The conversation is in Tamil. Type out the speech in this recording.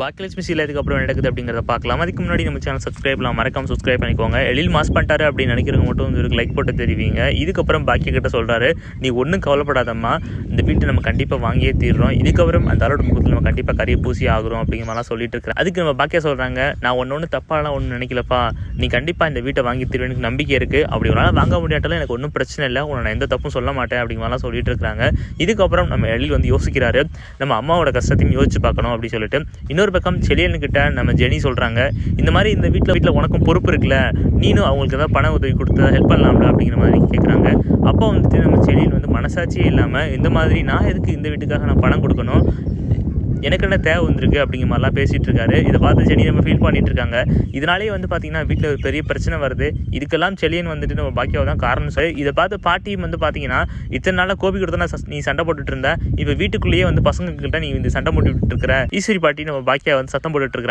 பாக்கியலட்சுமி சீல இதுக்கப்புறம் நடக்குது அப்படிங்கிறத பார்க்கலாம். அதுக்கு முன்னாடி நம்ம சேனல் சப்ஸ்கிரைப்லாம் மறக்காம சப்ஸ்கிரைப் பண்ணிக்கோங்க. எழில் மாஸ் பண்ணிட்டாரு அப்படின்னு நினைக்கிறவங்க மட்டும் வந்து ஒரு லைக் போட்டு தெரிவிங்க. இதுக்கப்புறம் பாக்கிய கிட்ட சொல்கிறாரு நீ ஒன்றும் கவலைப்படாதம்மா. இந்த வீட்டை நம்ம கண்டிப்பாக வாங்கியே தீர்றோம். இதுக்கப்புறம் அந்த ஆளோட முகத்தில் நம்ம கண்டிப்பாக கறியை பூசி ஆகிறோம் அப்படிங்கிற மாதிரிலாம் சொல்லிட்டு இருக்கிறேன் அதுக்கு நம்ம பாக்கியா சொல்கிறாங்க நான் ஒன்று ஒன்று தப்பாலாம் ஒன்றும் நினைக்கலப்பா. நீ கண்டிப்பாக இந்த வீட்டை வாங்கி தீர்வேன் எனக்கு நம்பிக்கை இருக்குது அப்படி உன்னால் வாங்க முடியாட்டாலும் எனக்கு ஒன்றும் பிரச்சனை இல்லை. உன்னை நான் எந்த தப்பும் சொல்ல மாட்டேன் அப்படிங்கிற மாதிரிலாம் சொல்லிட்டு இருக்கிறாங்க இதுக்கப்புறம் நம்ம எழில் வந்து யோசிக்கிறாரு நம்ம அம்மாவோட கஷ்டத்தையும் யோசிச்சு பார்க்கணும் அப்படின்னு சொல்லிட்டு. இன்னொரு பக்கம் செலியன்கிட்ட நம்ம ஜெனி சொல்கிறாங்க இந்த மாதிரி இந்த வீட்டில் வீட்டில் உனக்கும் பொறுப்பு இருக்குல்ல நீனும் அவங்களுக்கு ஏதாவது பண உதவி கொடுத்து ஹெல்ப் பண்ணலாம்ல அப்படிங்கிற மாதிரி கேட்குறாங்க அப்போ வந்துட்டு நம்ம செலியன் வந்து மனசாட்சியே இல்லாமல் இந்த மாதிரி நான் எதுக்கு இந்த வீட்டுக்காக நான் பணம் கொடுக்கணும்? எனக்கு என்ன தேவை வந்திருக்கு அப்படிங்கிற மாதிரிலாம் பேசிகிட்டு இருக்காரு. இதை பார்த்து செடி நம்ம ஃபீல் பண்ணிட்டு இருக்காங்க. இதனாலேயே வந்து பார்த்தீங்கன்னா வீட்டில் ஒரு பெரிய பிரச்சனை வருது. இதுக்கெல்லாம் செலியன் வந்துட்டு நம்ம பாக்கியாவை தான் காரணம் சொல்லி இதை பார்த்து பாட்டியும் வந்து பார்த்தீங்கன்னா இத்தனை நாளாக கோபி கொடுத்தா நீ சண்டை போட்டுட்டு இருந்த. இப்போ வீட்டுக்குள்ளேயே வந்து பசங்க கிட்ட நீ இந்த சண்டை போட்டுட்டு இருக்கிற ஈஸ்வரி பாட்டி நம்ம பாக்கியா வந்து சத்தம் போட்டுட்டு இருக்கிற